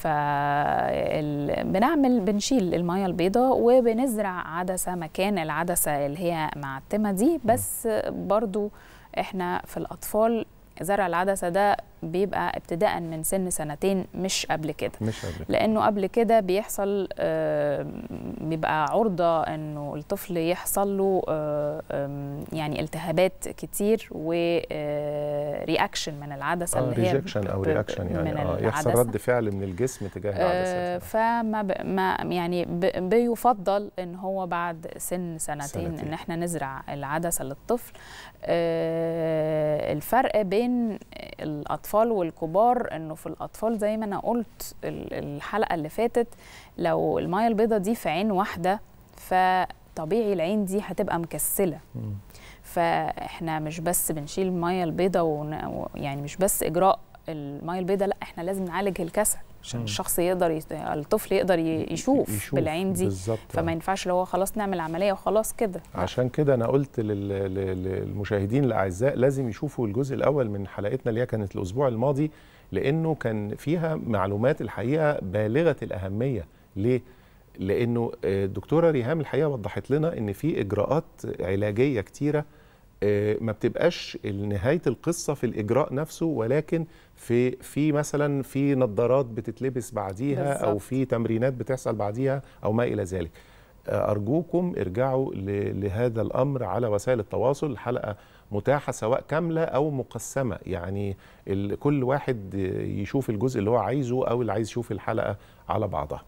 ف بنعمل بنشيل الميه البيضاء وبنزرع عدسة مكان العدسة اللي هي معتمة دي. بس برضو إحنا في الأطفال زرع العدسة ده بيبقى ابتداء من سن سنتين مش قبل كده مش قبل كده. لأنه قبل كده بيحصل آه، بيبقى عرضة إنه الطفل يحصل له آه، يعني التهابات كتير و reaction من العدسة آه اللي هي rejection أو reaction يعني آه يحصل. رد فعل من الجسم تجاه آه، العدسة فما ب... ما يعني ب... بيفضل إن هو بعد سن سنتين, سنتين. إن إحنا نزرع العدسة للطفل آه، الفرق بين الأطفال والكبار إنه في الأطفال زي ما أنا قلت ال- الحلقة اللي فاتت لو المية البيضاء دي في عين واحدة فطبيعي العين دي هتبقى مكسلة. فإحنا مش بس بنشيل المية البيضاء يعني مش بس إجراء الميه البيضاء لا إحنا لازم نعالج الكسل عشان. الشخص يقدر يت... الطفل يقدر يشوف, يشوف بالعين دي بالظبط فما. ينفعش لو هو خلاص نعمل عملية وخلاص كده. عشان كده أنا قلت لل- لل- للمشاهدين الاعزاء لازم يشوفوا الجزء الأول من حلقتنا اللي هي كانت الأسبوع الماضي لأنه كان فيها معلومات الحقيقة بالغة الأهمية ليه لأنه آه، الدكتورة ريهام الحقيقة وضحت لنا إن في إجراءات علاجية كتيرة ما بتبقاش نهاية القصة في الإجراء نفسه ولكن في في مثلا في نظارات بتتلبس بعديها أو بالظبط. في تمرينات بتحصل بعديها أو ما إلى ذلك. أرجوكم ارجعوا ل- لهذا الأمر على وسائل التواصل الحلقة متاحة سواء كاملة أو مقسمة. يعني كل واحد يشوف الجزء اللي هو عايزه أو اللي عايز يشوف الحلقة على بعضها.